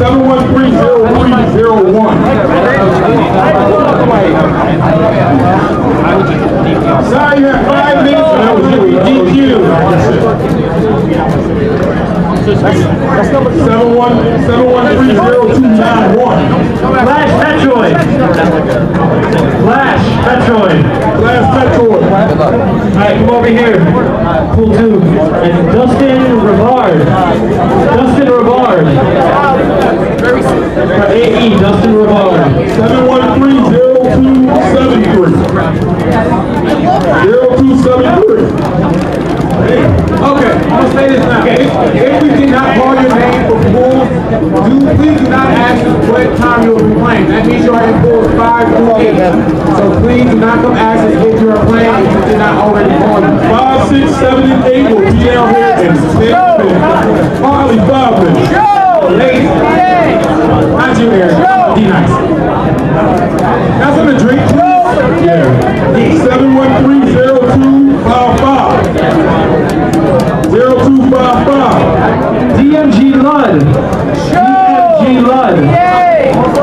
Sorry, you have five minutes, DQ. Two nine one. Flash Metroid. Flash Metroid. Alright, come over here. Pool two. And Dustin you will be playing. That means you are in pool five through eight. So please do not come ask us if you are playing if you did not already call you. Five, six, seven, and eight will be down here in ten minutes. Harley, five minutes. Ladies, not you, Eric. Be nice. That's on the drink, please. Yeah. Seven one three zero two five five. Zero two five five. DMG Lud. DMG Lud. Zero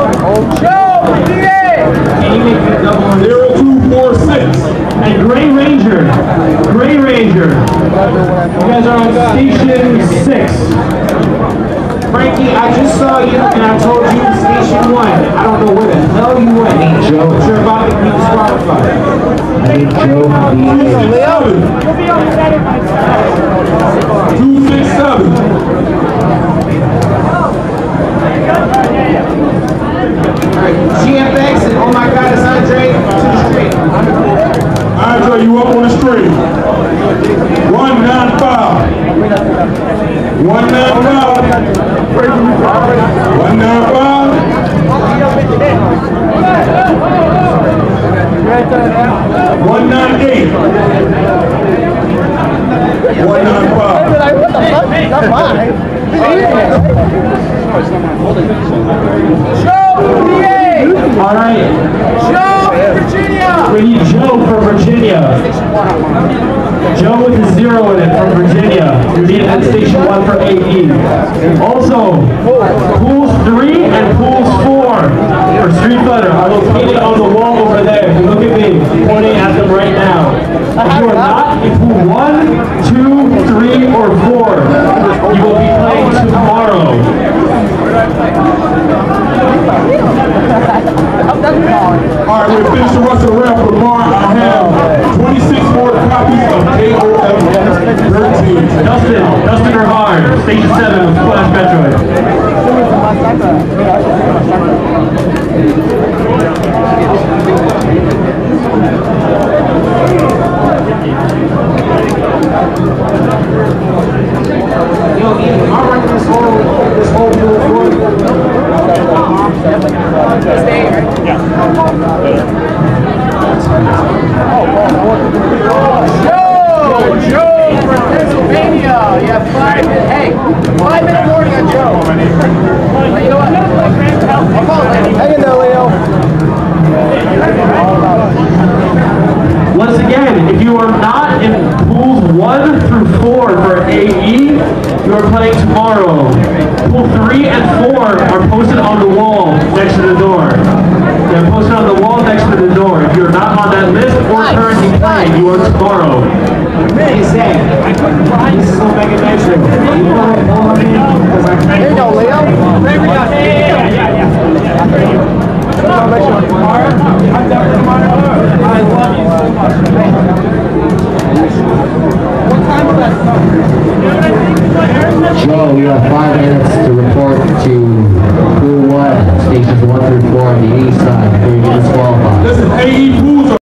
station six. Frankie, I just saw you and I told you station one. I don't know where the hell you went. Joe. But you're about to be disqualified. Two six seven. GFX and oh my god, it's Andre to the street. Andre, you up on the stream. One nine five. One nine five. One nine five. One nine eight. One nine five. All right. We need Joe from Virginia. Joe with a zero in it from Virginia. You need at station one for AE. Also, pools three and pools four for Street Fighter are located on the wall over there. If you look at me, pointing at them right now. If you are not in pool one, two, three, or four, you will be playing tomorrow. All right, we're finished the rest of the round for tomorrow. I have 26 more copies of KOF 13. Dustin, Dustin Rivard, station seven with Flash Metroid. Yo, Ian, I reckon this whole, this whole pool for Joe, Joe from Pennsylvania. You have five minutes. Hey, five minute warning on Joe. But you know what? I'll call it later. Hang in there, Leo. Once again, if you are not in pools one through four for AE, you are playing tomorrow. Pool three and four are posted on the wall next to the door. They're posted on the wall next to the door. If you're not on that list or currently playing, you are tomorrow. Hey, Zach, this is Omega Metro. You know what? Hold Hello, you have five minutes to report to Pool 1, stations 1 through 4 on the east side. You're disqualified. Listen, AE